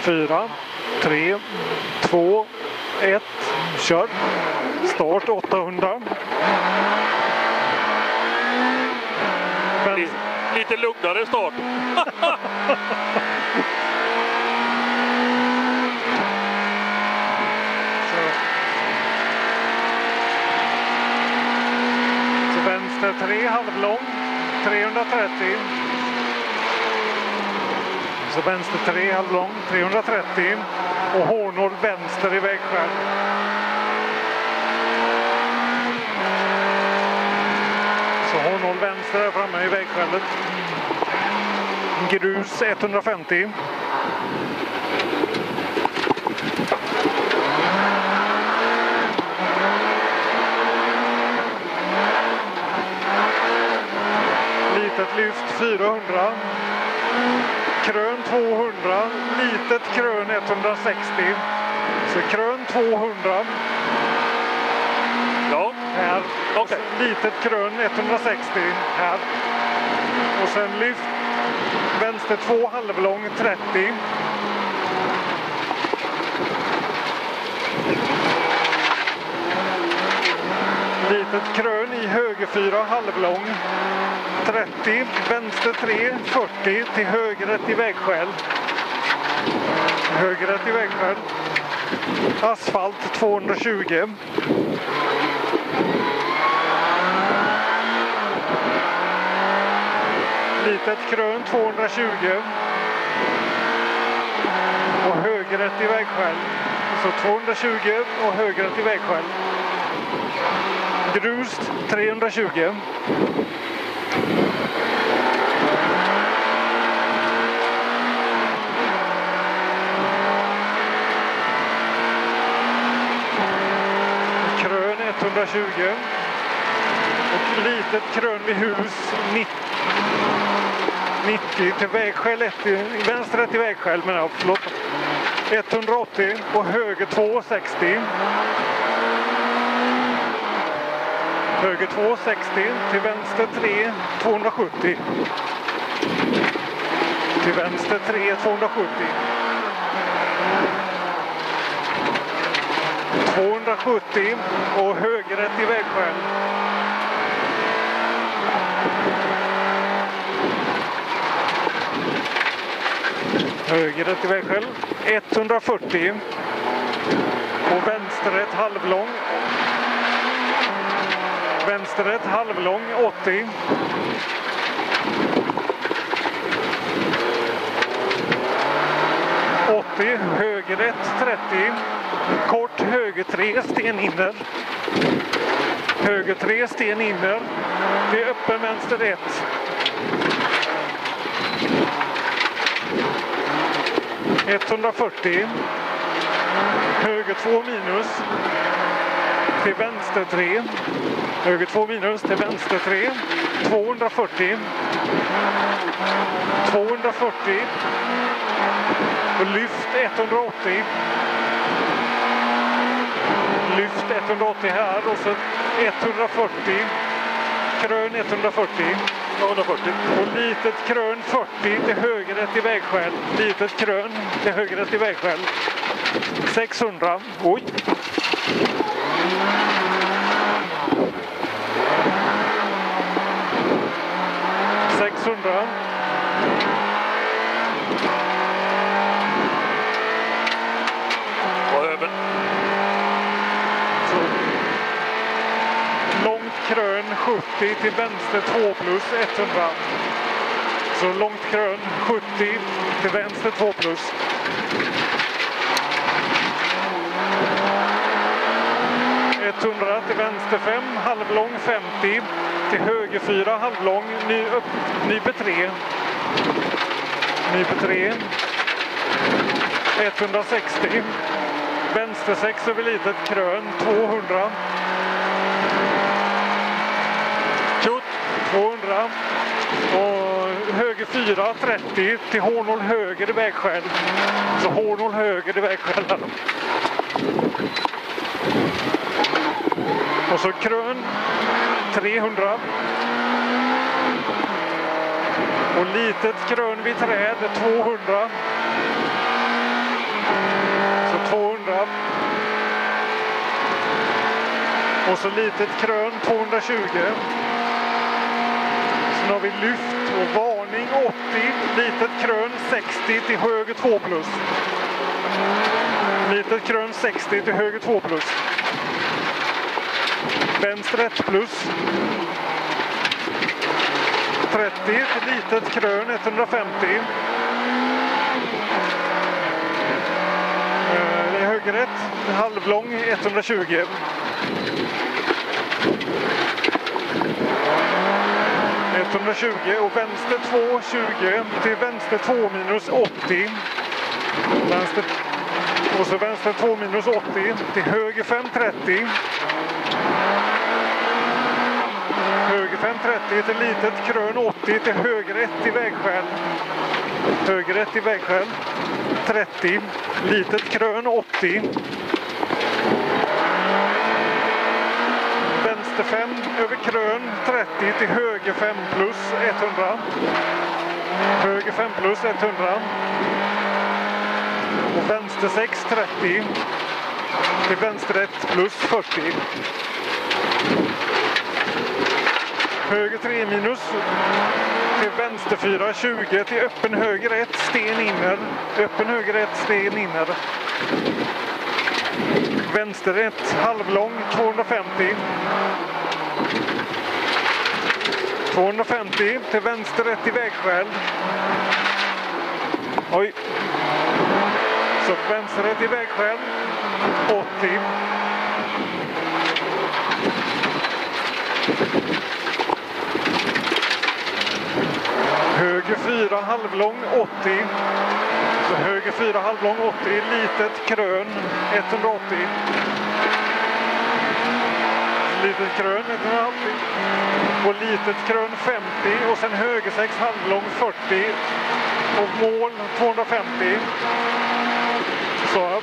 fyra, tre, två, ett. Kör! Start 800. Li- Lite lugnare start. Så vänster 3 halvlång, 330. Så vänster 3 halvlång, 330. Och hårnål vänster i vägskäl. Så hårnål vänster här framme i vägskälet. Grus 150. Litet lyft 400. Krön 200. Litet krön 160. Så krön 200. Ja, Här. okej. Litet krön 160. Här. Och sen lyft vänster 2 halvlång 30. Litet krön i höger 4 halvlång 30. Vänster 3 40 till höger ett i vägskäl. Höger ett i vägskäl. Asfalt 220. Litet krön 220. Och högerrätt i vägskäl. Så 220 och högerrätt i vägskäl. Grus 320. Krön 120. Och litet krön vid hus 90. 90 till vägskäl 1, vänster till vägskäl menar jag, förlåt. 180 och höger 260. Höger 260 till vänster 3 270. Till vänster 3 270. 270 och höger ett i vägskäl. Högerrätt i vägskäl 140. Och vänsterrätt halvlång. Vänsterrätt halvlång 80. ...80, högerrätt 30. Kort höger 3, sten inner. Höger 3, sten inner. Det är öppen vänster 1. ...140. Höger 2 minus. Till vänster 3. Höger 2 minus till vänster 3. 240. 240. Och lyft 180. Lyft 180 här och så 140. Krön 140. 140. Och litet krön 40 till höger ett i vägskäl. Litet krön till höger ett i vägskäl. 600. Oj! Sexhundra. Och över. Så. Långt krön 70 till vänster 2 plus 100. Så långt krön 70 till vänster 2 plus. ...100 till vänster 5, halvlång 50. Till höger 4, halvlång, ny, upp, nype 3. Nype 3. 160. Vänster 6 över litet krön 200. Tjut 200. Och höger 4 30 till hårnål höger i vägskäl. Så hårnål höger i vägskäl. Och så krön 300. Och litet krön vid träd 200. Så 200. Och så litet krön 220. Sen har vi lyft och varning 80, litet krön 60 till höger 2 plus. Litet krön 60 till höger 2 plus. Vänster 1 plus. 30 ett litet krön 150. Eh, Det är högerrätt, halvlång 120. ...120 och vänster 2, 20 till vänster 2 minus 80. Vänster, och så vänster 2 minus 80 till höger 5, 30. Höger 530 till litet krön 80 till höger 1 i vägskäl. Höger 1 i vägskäl. 30. Litet krön 80. Vänster 5 över krön 30 till höger 5 plus 100. Höger 5 plus 100. Och vänster 6 30. Till vänster 1 plus 40. Höger 3 minus till vänster 4, 20 till öppen höger 1, sten inner. Öppen höger 1, sten inner. Vänster 1, halvlång 250. 250 till vänster 1 i vägskäl. Oj. Så vänster 1 i vägskäl. 80. Höger 4 halvlång 80. Så höger 4 halvlång 80. Litet krön 180. Litet krön 180. Och litet krön 50. Och sen höger 6 halvlång 40. Och mål 250. Så